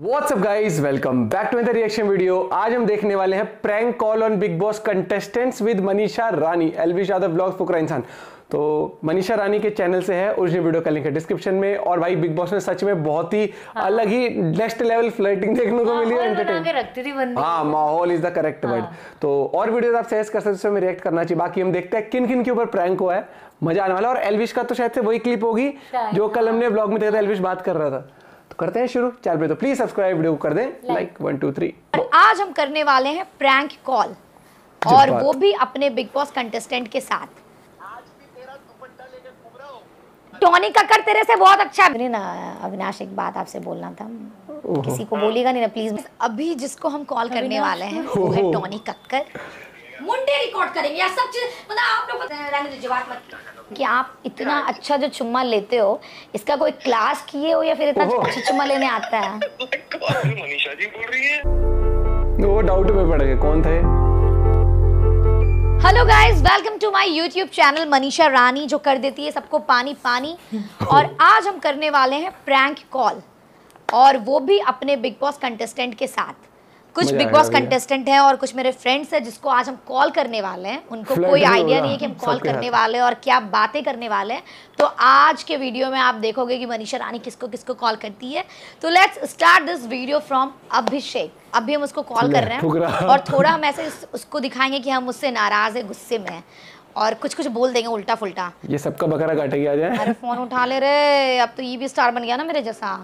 What's up guys welcome back to the reaction video आज हम देखने वाले हैं prank call on Bigg Boss contestants with Manisha Rani Elvish Yadav blog Fukra Insaan तो मनीषा रानी के channel से है ओरिजिनल वीडियो का लिंक है डिस्क्रिप्शन में और भाई बिग बॉस में सच में बहुत ही हाँ। अलग ही नेक्स्ट लेवल फ्लर्टिंग देखने को मिली है माहौल हाँ इज़ द करेक्ट वर्ड तो और वीडियोस आप सजेस्ट कर सकते हो में रिएक्ट करना चाहिए। बाकी हम देखते हैं किन किन के ऊपर प्रैंक हुआ है मज़ा आने वाला और एलविश का तो शायद से वही क्लिप होगी जो कल हमने ब्लॉग में देखा था एलविश बात कर रहा था। करते हैं शुरू। चैनल पे तो प्लीज़ सब्सक्राइब वीडियो कर दें। लाइक वन टू थ्री आज हम करने वाले हैं प्रैंक कॉल और वो भी अपने बिग बॉस कंटेस्टेंट के साथ। टोनी कक्कर तेरे से बहुत अच्छा। है ना अविनाश एक बात आपसे बोलना था। किसी को बोलेगा नहीं ना प्लीज़ अभी जिसको हम कॉल करने वाले हैं वो है ओहो। टोनी कक्कर मुंडे रिकॉर्ड करेंगे या सब चीज़ मतलब आप लोग रहने दीजिए बात मत कि आप इतना अच्छा जो चुम्मा लेते हो इसका कोई क्लास किए हो या फिर इतना अच्छा चुम्मा लेने आता है? मनीषा जी बोल रही है। वो डाउट में पड़ गए कौन थे? Hello guys welcome to my YouTube channel Manisha Rani जो कर देती है सबको पानी पानी। और आज हम करने वाले हैं प्रैंक कॉल और वो भी अपने बिग बॉस कंटेस्टेंट के साथ। कुछ बिग बॉस कंटेस्टेंट हैं और कुछ मेरे फ्रेंड्स हैं जिसको आज हम कॉल करने वाले हैं। उनको कोई आइडिया नहीं है कि हम कॉल करने। वाले हैं और क्या बातें करने वाले हैं। तो आज के वीडियो में आप देखोगे कि मनीषा रानी किसको किसको कॉल करती है। तो let's start this video from Abhishek अभी हम उसको कॉल कर रहे हैं और थोड़ा हम ऐसे उसको दिखाएँगे कि हम उससे नाराज़ है गुस्से में हैं। और कुछ कुछ बोल देंगे उल्टा फुल्टा ये सबका बकरा काटेगी आ जाए। अरे फ़ोन उठा ले रे। अब तो ये भी स्टार बन गया ना मेरे जैसा।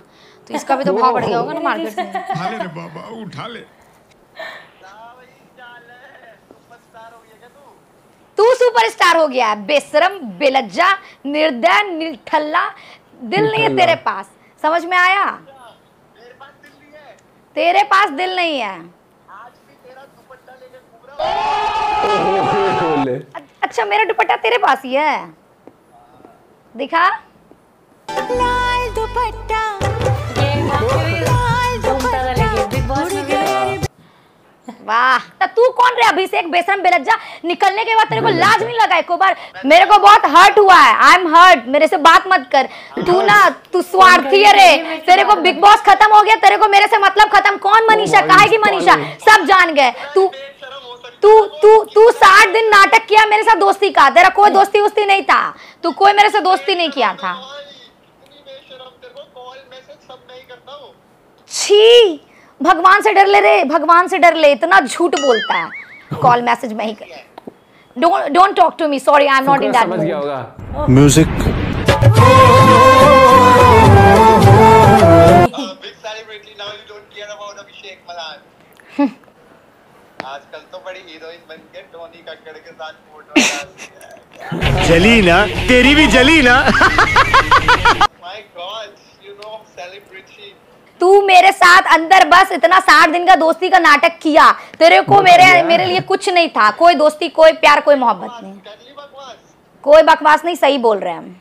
तो इसका भी तो भाव बढ़ गया होगा ना मार्केट में। उठा ले बाबा उठा ले। तू सुपरस्टार हो गया है बेशरम बेलज्जा निर्दय निठल्ला दिल नहीं है तेरे पास। समझ में आया? तेरे पास दिल नहीं है। अच्छा मेरा दुपट्टा तेरे पास ही है। दिखा। लाल दुपट्टा वाह। तो तू कौन रे अभिषेक? बेशरम बेलज्जा निकलने के बाद तेरे को लाज नहीं लगा एक बार मेरे को बहुत हर्ट हुआ है। आई एम हर्ट मेरे से बात मत कर। तू ना तू स्वार्थी है रे। तेरे को बिग बॉस खत्म हो गया। तेरे को मेरे से मतलब खत्म। कौन मनीषा? भाई, कहा की मनीषा? सब जान गए। तू तू तू तू साठ दिन नाटक किया मेरे साथ दोस्ती का। तेरा कोई दोस्ती वोस्ती नहीं था। तू कोई मेरे से दोस्ती नहीं किया था। छी! भगवान से डर ले रे भगवान से डर ले इतना झूठ बोलता है। कॉल मैसेज में ही कर। Don't don't talk to me sorry I am not in that समझ गया मूड होगा। Music big celebrity now you don't care about Abhishek Malan आजकल तो बड़ी हीरोइन बन के टोनी कक्कड़ के साथ फ़ोटो जली ना तेरी भी जली ना my god you know celebrity तू मेरे साथ अंदर बस इतना साठ दिन का दोस्ती का नाटक किया। तेरे को मेरे मेरे लिए कुछ नहीं था। कोई दोस्ती कोई प्यार कोई मोहब्बत नहीं। कोई बकवास नहीं सही बोल रहे हम।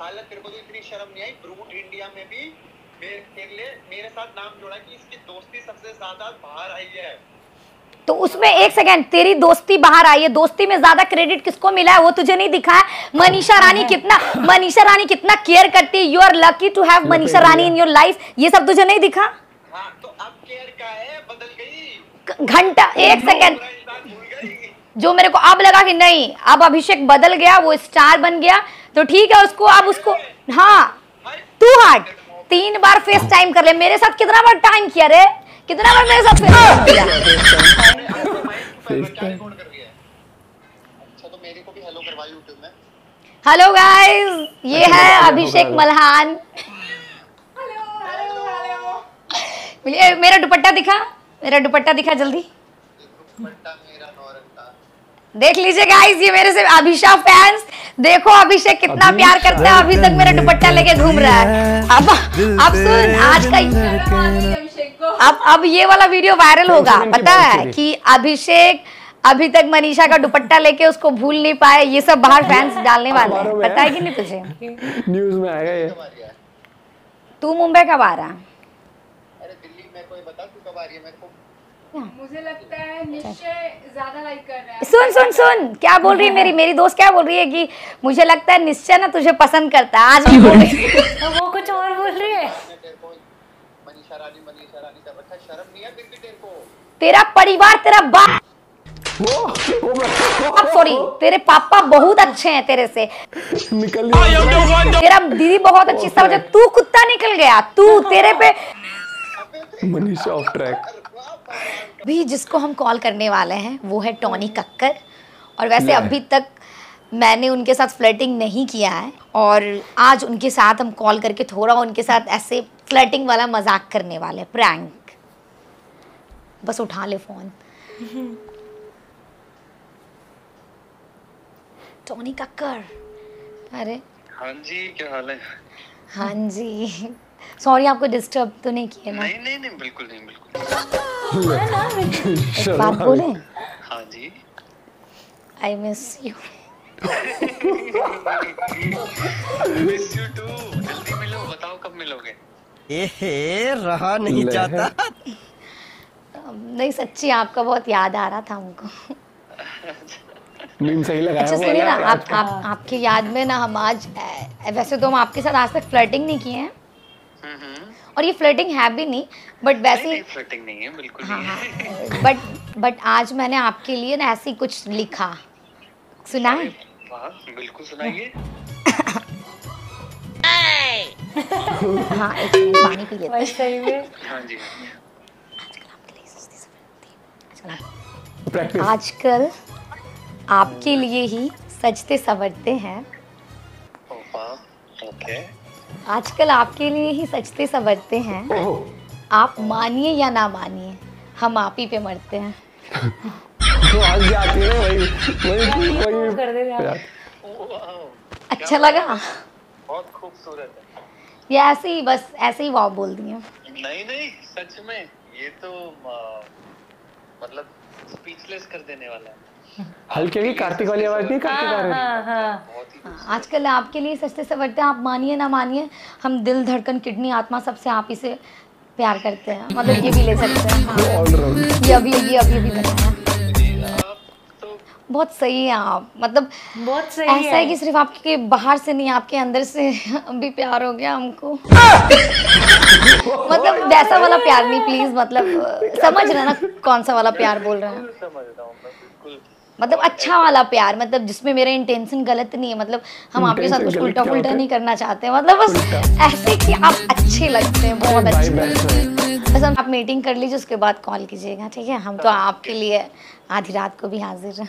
तेरे को तो इतनी शर्म नहीं आई? ब्रूट इंडिया में भी मेरे मेरे साथ नाम जोड़ा कि इसकी दोस्ती सबसे ज़्यादा बाहर आई है। तो उसमें एक सेकंड तेरी दोस्ती बाहर आई है। दोस्ती में ज़्यादा क्रेडिट किसको मिला है? वो तुझे नहीं दिखा है। मनीषा रानी कितना मनीषा रानी कितना केयर करती है। You are lucky to have Manisha Rani in your life ये सब तुझे नहीं दिखा? हाँ तो अब केयर का है? बदल गई। घंटा एक सेकंड जो मेरे को अब लगा कि नहीं अब अभिषेक बदल गया वो स्टार बन गया तो ठीक है उसको अब उसको हाँ। तू हट तीन बार फेस टाइम कर ले। मेरे साथ कितना बार टाइम किया रे? कितना बार मेरे साथ अच्छा तो भी हेलो करवा यूट्यूब में। हेलो गाइस ये है अभिषेक मल्हान। मेरा दुपट्टा दिखा। मेरा दुपट्टा दिखा जल्दी। देख लीजिए गाइस ये मेरे से अभिषा फैंस देखो अभिषेक कितना प्यार करता है। अभी तक मेरा दुपट्टा लेके घूम रहा है। अब अब सुन आज का अब अब ये वाला वीडियो वायरल होगा पता है कि अभिषेक अभी तक मनीषा का दुपट्टा लेके उसको भूल नहीं पाए ये सब बाहर फैंस डालने वाले हैं। पता है। कि नहीं तुझे? न्यूज़ में आएगा ये। तू मुंबई कब आ रहा अरे दिल्ली में कोई बता तू कब आ रही है मेरे को? मुझे लगता है निश्चय ज़्यादा लाइक कर रहा है। सुन सुन सुन क्या बोल रही है मेरी? मेरी दोस्त क्या बोल रही है कि मुझे लगता है निश्चय ना तुझे पसंद करता है। आज मैं बोल रही वो कुछ और बोल रही है? तेरे शर्म नहीं है फिर भी को। परिवार तेरा बाप सॉरी तेरे पापा बहुत अच्छे हैं तेरे से। निकल तेरा दीदी बहुत अच्छी समझ तू कुत्ता निकल गया तू तेरे पे मनीषा ऑफ़ ट्रैक भी जिसको हम कॉल करने वाले हैं वो है टॉनी कक्कर। और वैसे अभी तक मैंने उनके साथ फ्लर्टिंग नहीं किया है और आज उनके साथ हम कॉल करके थोड़ा उनके साथ ऐसे फ्लर्टिंग वाला मज़ाक करने वाले प्रैंक बस उठा ले फ़ोन टॉनी कक्कर अरे। हाँ जी क्या हाल है? हाँ जी। सॉरी आपको डिस्टर्ब तो नहीं किया ना? नहीं नहीं नहीं बिल्कुल नहीं बिल्कुल एक बात बोले? हाँ जी। I miss you miss you too जल्दी मिलो बताओ कब मिलोगे? एहे रहा नहीं। जाता। नहीं सच्ची आपका बहुत याद आ रहा था हमको। मीम सही लगाया अच्छा सुनिए ना आप, आप आपके याद में ना हम आज वैसे तो हम आपके साथ आज तक फ्लर्टिंग नहीं किए हैं। और ये फ्लर्टिंग है भी नहीं बट वैसे नहीं फ्लर्टिंग नहीं है बिल्कुल हाँ नहीं है। हाँ। बट बट आज मैंने आपके लिए ना ऐसे कुछ लिखा। सुना है? बिल्कुल सुनाइए। हाँ एक मिनट पानी पी लेते हैं। हाँ जी। आजकल आपके लिए ही। सजते संवरते हैं। आजकल आपके लिए ही सजते संवरते हैं। आप मानिए या ना मानिए हम आप ही पे मरते हैं। तो आज जाती है वही वही वही कर दे रहे यार, अच्छा लगा? बहुत खूबसूरत है। ये ऐसे ही बस ऐसे ही वाव बोल दिए नहीं नहीं सच में ये तो मतलब स्पीचलेस कर देने वाला है। हल्की हल्की कार्तिक वाली आवाज़ नहीं कार्तिक आ रही? हाँ हाँ हाँ, आजकल आपके लिए सजते संवरते हैं आप मानिए ना मानिए हम दिल धड़कन किडनी आत्मा सबसे आप ही से प्यार करते हैं मतलब ये भी ले सकते हैं। ये अभी ये अभी आप तो बहुत सही है आप। मतलब बहुत सही ऐसा है है। कि सिर्फ़ आपके बाहर से नहीं आपके अंदर से भी प्यार हो गया हमको। मतलब वैसा वाला प्यार नहीं प्लीज़ मतलब समझ रहे ना कौन सा वाला प्यार बोल रहे हैं? हूँ मतलब अच्छा वाला प्यार मतलब जिसमें मेरा इंटेंशन गलत नहीं है मतलब हम आपके साथ कुछ उल्टा पुल्टा नहीं करना चाहते हैं मतलब बस ऐसे कि आप अच्छे लगते हैं बहुत अच्छे है। बस हम आप मीटिंग कर लीजिए उसके बाद कॉल कीजिएगा ठीक है? हम तो आपके लिए आधी रात को भी हाजिर हैं।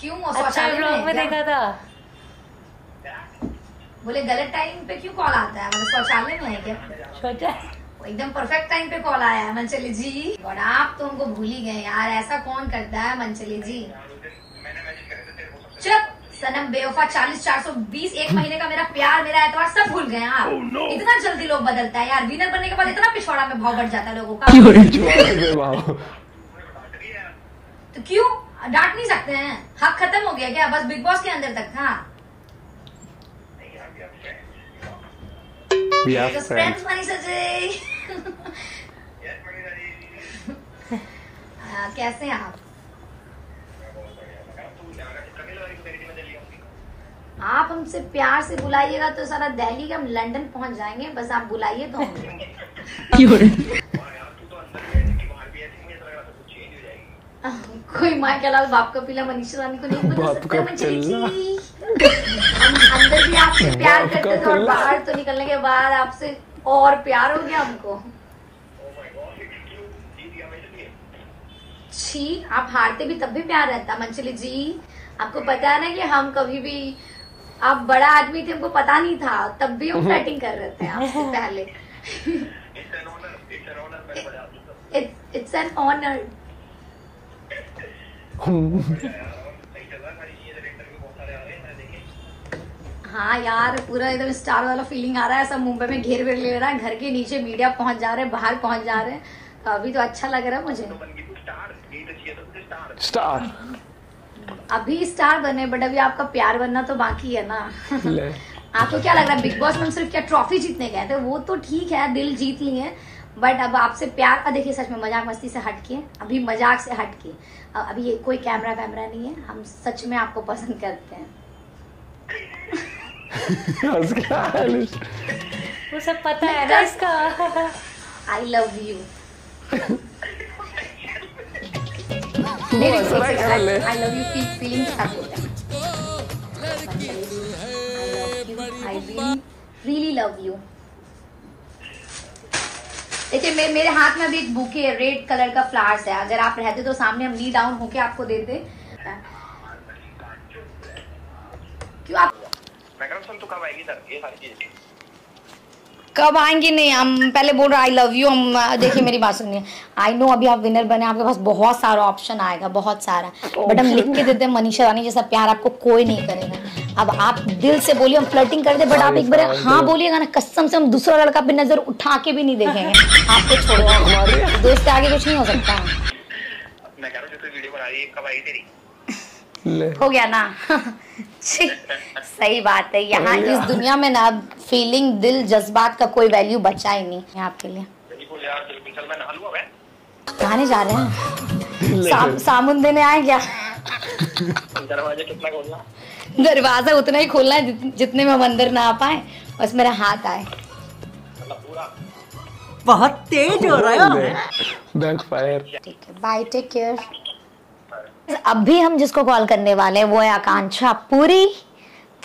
क्यों अच्छा शौचालय ब्लॉग में देखा था। बोले गलत टाइम पे क्यों कॉल आता है? मतलब शौचालय में है क्या? सोचा एकदम परफेक्ट टाइम पे कॉल आया है मंचली जी। और आप तो हमको भूल ही गए यार ऐसा कौन करता है मंचली जी? चुप! सनम बेवफा चालीस चार सौ बीस एक महीने का मेरा प्यार मेरा एतवार सब भूल गए आप। Oh, no. इतना जल्दी लोग बदलता है यार। विनर बनने के बाद इतना पिछवाड़ा में भाव बढ़ जाता है लोगों का। तो क्यों? डांट नहीं सकते हैं। हक खत्म हो गया क्या? बस बिग बॉस के अंदर तक था। जी कैसे हैं आप? आप हमसे प्यार से बुलाइएगा तो सारा दिल्ली का हम लंदन पहुँच जाएँगे। बस आप बुलाइए तो हमको कोई माँ के अलावा बाप का पिला मनीषा रानी को नहीं बाप सकता का हम अंदर भी आपसे प्यार करते थे और बाहर तो निकलने के बाद आपसे और प्यार हो गया हमको। छी आप हारते भी तब भी प्यार रहता मंचली जी। आपको पता है ना कि हम कभी भी आप बड़ा आदमी थे हमको पता नहीं था तब भी हम बैटिंग कर रहे थे आपसे पहले। इट्स एन ऑनर हाँ यार पूरा एकदम स्टार वाला फीलिंग आ रहा है सब मुंबई में घेर वेर ले रहा है घर के नीचे मीडिया पहुँच जा रहे हैं बाहर पहुँच जा रहे हैं। तो अभी तो अच्छा लग रहा है मुझे। स्टार अभी स्टार बने बट अभी आपका प्यार बनना तो बाकी है ना। आपको क्या लग रहा है बिग बॉस में सिर्फ़ क्या ट्रॉफी जीतने गए थे? वो तो ठीक है दिल जीत लिए बट अब आपसे प्यार अब देखिए सच में मज़ाक मस्ती से हटके अभी मज़ाक से हट के अब अभी ये कोई कैमरा वैमरा नहीं है हम सच में आपको पसंद करते हैं। वो सब पता है ना इसका। आई लव यू है? आई लव यू फीलिंग के साथ बोलते हैं आई रियली लव यू देखिए मे, मेरे हाथ में अभी एक बुके है रेड कलर का फ्लावर्स है। अगर आप रहते तो सामने हम नी डाउन होके आपको देते क्यों आप मैं कह रहा सुन तू कब आएगी सर ये सारी चीज़ें। कब आएँगे? नहीं हम पहले बोल रहे आई लव यू हम देखिए मेरी बात सुनिए। आई नो अभी आप विनर बने आपके पास बहुत सारा ऑप्शन आएगा बहुत सारा। बट हम लिख के देते हैं मनीषा रानी जैसा प्यार आपको कोई नहीं करेगा। अब आप दिल से बोलिए हम फ्लर्टिंग कर दे बट आप एक बार हाँ बोलिएगा ना कसम से हम दूसरा लड़का पे नज़र उठा के भी नहीं देखेंगे। आपको छोड़ो दोस्त आगे कुछ नहीं हो सकता। मैं कह रहा हूँ वीडियो बना रही है कब आएगी तेरी? हो गया ना? सही बात है। यहाँ इस दुनिया में ना फीलिंग दिल जज्बात का कोई वैल्यू बचा ही नहीं है आपके लिए। जल्दी बोल यार जल्दी चल मैं नहा लूँगा मैं कहाँ जा रहे हैं। सा, साबुन देने आए क्या? दरवाज़ा कितना खोलना? दरवाज़ा उतना ही खोलना है जित- जितने में हम अंदर ना आ पाए बस मेरा हाथ आए। मतलब बहुत तेज हो रहा है। बैक फायर ठीक है बाय टेक केयर अभी हम जिसको कॉल करने वाले हैं वो है आकांक्षा पुरी।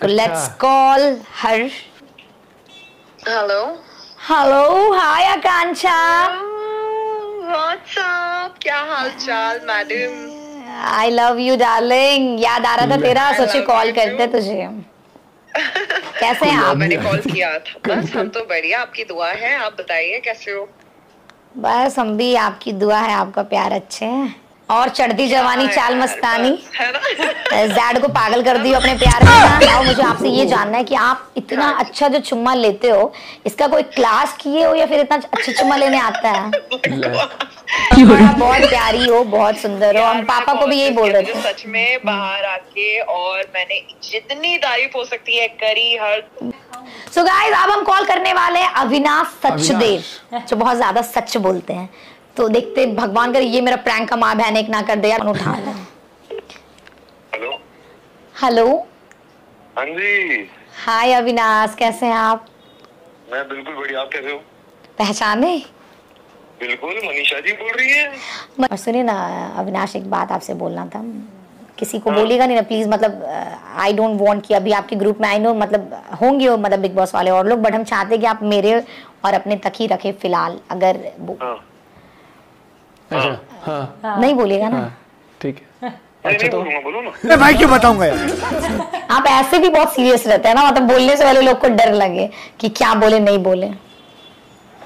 तो। Let's call her hello hello hi Akanksha. What's up क्या हाल चाल madam I love you darling याद आ रहा था तेरा I सोचे कॉल करते तुझे कैसे हैं आप? मैंने कॉल किया था। बस हम तो बढ़िया आपकी दुआ है। आप बताइए कैसे हो? बस हम भी आपकी दुआ है आपका प्यार अच्छे हैं। और चढ़ती जवानी हाँ, चाल मस्तानी। है जैड को पागल कर दियो अपने प्यार में और मुझे आपसे ये जानना है कि आप इतना अच्छा जो चुम्मा लेते हो इसका कोई क्लास किए हो या फिर इतना अच्छा चुम्मा लेने आता है? बहुत प्यारी हो बहुत सुंदर हो। हम पापा को भी यही बोल रहे थे। सच में बाहर आके और मैंने जितनी तारीफ़ हो सकती है करी हर सो गाइस अब हम कॉल करने वाले हैं अविनाश सचदेव जो बहुत ज़्यादा सच बोलते हैं। तो देखते भगवान कर ये मेरा प्रैंक का माँ बहन एक ना कर दे यार उठा हेलो। हेलो। हाँ जी। हाय अविनाश कैसे हैं आप? मैं बिल्कुल बढ़िया आप कैसे हो? पहचाने? बिल्कुल मनीषा जी बोल रही है। और सुनिए ना अविनाश एक बात आपसे बोलना था। किसी को बोलिएगा नहीं ना प्लीज़ मतलब आई डोंट वांट कि अभी आपके ग्रुप में आई नो मतलब होंगे मतलब बिग बॉस वाले और लोग बट हम चाहते कि आप मेरे और अपने तक ही रखे फ़िलहाल अगर हाँ। अच्छा। हाँ। नहीं बोलेगा ना। हाँ ठीक है। अच्छा तो बोलूँगा बोलो ना। मैं क्यों बताऊँगा यार? आप ऐसे भी बहुत सीरियस रहते हैं ना मतलब बोलने से पहले लोग को डर लगे कि क्या बोले नहीं बोले।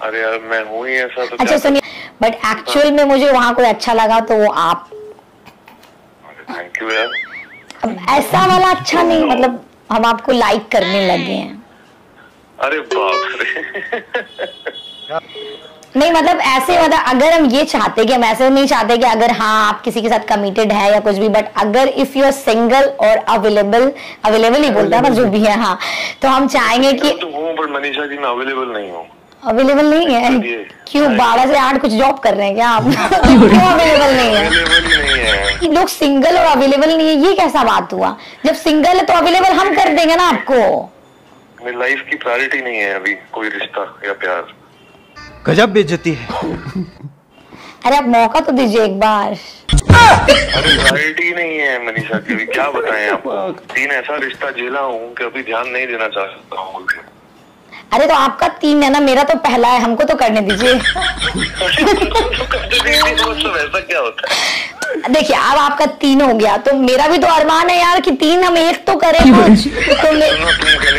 अरे यार मैं हूँ ही ऐसा तो अच्छा सुनिए बट एक्चुअल में मुझे वहाँ कोई अच्छा लगा तो वो आप। थैंक यू यार। ऐसा वाला अच्छा नहीं मतलब हम आपको लाइक करने लगे हैं। अरे बाप रे। नहीं मतलब ऐसे मतलब अगर हम ये चाहते कि हम ऐसे नहीं चाहते कि अगर हाँ आप किसी के साथ कमिटेड है या कुछ भी बट अगर इफ़ यू आर सिंगल और अवेलेबल अवेलेबल ही बोलता है जो भी है हाँ तो हम चाहेंगे कि तो हूँ पर मनीषा जी मैं अवेलेबल नहीं हूँ। अवेलेबल नहीं है। क्यों बारह से आठ कुछ जॉब कर रहे हैं क्या आप? क्यों अवेलेबल नहीं है? अवेलेबल नहीं कि लोग सिंगल और अवेलेबल नहीं है ये कैसा बात हुआ? जब सिंगल है तो अवेलेबल हम कर देंगे ना आपको। लाइफ की प्रायोरिटी नहीं है अभी कोई रिश्ता या प्यार। गजब बेइज्जती है। अरे आप मौका तो दीजिए एक बार। अरे प्रायोरिटी नहीं है मनीषा की अभी क्या बताएँ आपको तीन ऐसा रिश्ता झेला हूँ कि अभी ध्यान नहीं देना चाहता हूँ अरे तो आपका तीन है ना मेरा तो पहला है हमको तो करने दीजिए। तो क्या होता देखिए अब आपका तीन हो गया तो मेरा भी तो अरमान है यार कि तीन हम एक तो करें। कुछ तो मे-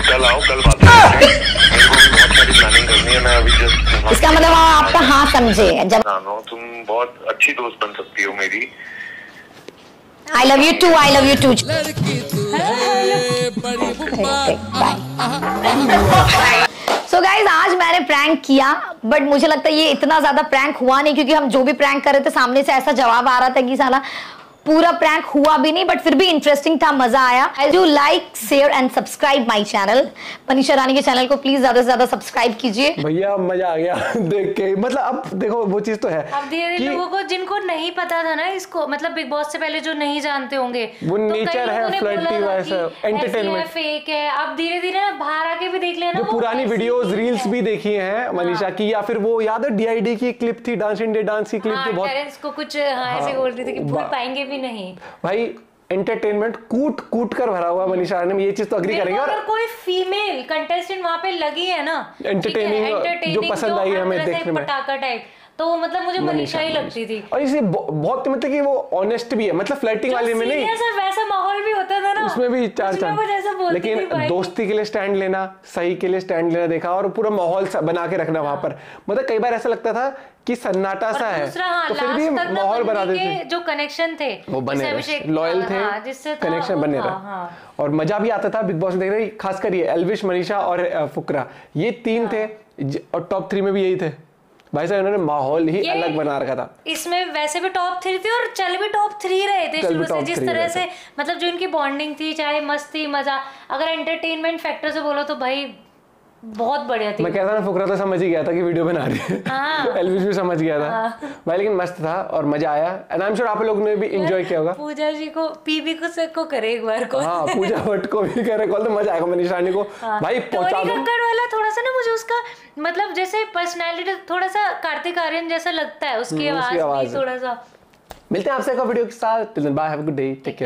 कल आओ कल बात करते हैं मेरे को भी बहुत सारी प्लानिंग करनी है मैं अभी जस्ट इसका मतलब आपका हाँ समझे। जब तुम बहुत अच्छी दोस्त बन सकती हो मेरी। I love you too I love you too so guys आज मैंने प्रैंक किया बट मुझे लगता है ये इतना ज़्यादा प्रैंक हुआ नहीं क्योंकि हम जो भी प्रैंक कर रहे थे सामने से ऐसा जवाब आ रहा था कि साला पूरा प्रैंक हुआ भी नहीं बट फिर भी इंटरेस्टिंग था मज़ा आया। I do like share and subscribe my channel Manisha Rani के चैनल को प्लीज़ ज़्यादा से ज़्यादा सब्सक्राइब कीजिए। भैया मज़ा आ गया देख के। मतलब अब देखो वो चीज़ तो है अब धीरे धीरे लोगों को जिनको नहीं पता था ना इसको मतलब बिग बॉस से पहले जो नहीं जानते होंगे वो तो nature है, बोला वैसा, है फेक है। अब धीरे धीरे ना बाहर आके भी देख लेना पुरानी वीडियोस रील्स भी देखी है मनीषा की या फिर वो याद है डीआईडी की क्लिप थी डांस इंडिया डांस की क्लिप हाँ थी बहुत को कुछ हाँ ऐसे बोल रही थी कि भूल पाएँगे भी नहीं। भाई एंटरटेनमेंट कूट कूट कर भरा हुआ मनीषा ने ये चीज़ तो अग्री करेंगे और अगर कोई फीमेल कंटेस्टेंट वहाँ पे लगी है ना एंटरटेनिंग जो पसंद आई है हमें देखने में। पटाखा टाइप तो मतलब मुझे मनीषा ही लगती थी। और इसे बहुत मतलब कि वो ऑनेस्ट भी है मतलब फ्लर्टिंग वाले में नहीं। वैसा माहौल भी होता था ना उसमें भी चार चाँद। थी लेकिन दोस्ती के लिए स्टैंड लेना सही के लिए स्टैंड लेना देखा और पूरा माहौल बना के रखना वहाँ पर। मतलब कई बार ऐसा लगता था कि सन्नाटा सा है हाँ तो फिर भी माहौल बना देते जो कनेक्शन थे वो बने लॉयल हाँ, थे हाँ, कनेक्शन बने था, रहे। हाँ। और मज़ा भी आता था बिग बॉस में देख रहे खासकर ये एल्विश मनीषा और फुकरा ये तीन थे और टॉप थ्री में भी यही थे। भाई साहब इन्होंने माहौल ही अलग बना रखा था। इसमें वैसे भी टॉप थ्री थे और चल भी टॉप थ्री रहे थे शुरू से जिस तरह से मतलब जो इनकी बॉन्डिंग थी चाहे मस्ती मज़ा अगर एंटरटेनमेंट फैक्टर से बोलो तो भाई बहुत बढ़िया थी। मैं कहता ना फुकरा तो समझ ही गया था कि वीडियो बना रही है। हाँ। एल्विश भी समझ गया था। भाई लेकिन मस्त था और मज़ा आया। एंड आई एम श्योर आप लोग ने भी एंजॉय किया होगा। पूजा जी को पीबी को से को करे एक बार को हाँ पूजा भट्ट को भी कह रहे कॉल तो मज़ा आएगा मनीष रानी को भाई पहुँचा दो। वाला थोड़ा सा ना मुझे उसका मतलब जैसे पर्सनैलिटी थोड़ा सा कार्तिक आर्यन जैसा लगता है उसकी हम्म, आवाज़ थोड़ा सा। मिलते हैं आपसे एक और वीडियो के साथ। Bye have a good day take care